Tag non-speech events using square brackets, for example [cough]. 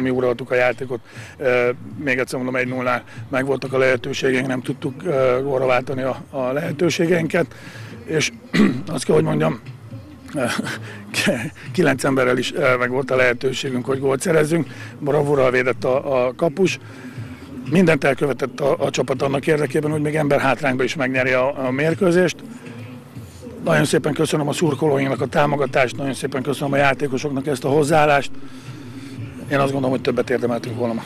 Mi uraltuk a játékot, még egyszer mondom, egy 0 meg voltak a lehetőségeink, nem tudtuk góra váltani a, a lehetőségeinket, és [clears throat] azt kell, hogy mondjam, [laughs] kilenc emberrel is meg volt a lehetőségünk, hogy gólt szerezzünk. Bravúral védett a, a kapus. Mindent elkövetett a, a csapat annak érdekében, hogy még ember hátrányba is megnyeri a, a mérkőzést. Nagyon szépen köszönöm a szurkolóinknak a támogatást, nagyon szépen köszönöm a játékosoknak ezt a hozzáállást. Én azt gondolom, hogy többet érdemeltünk volna.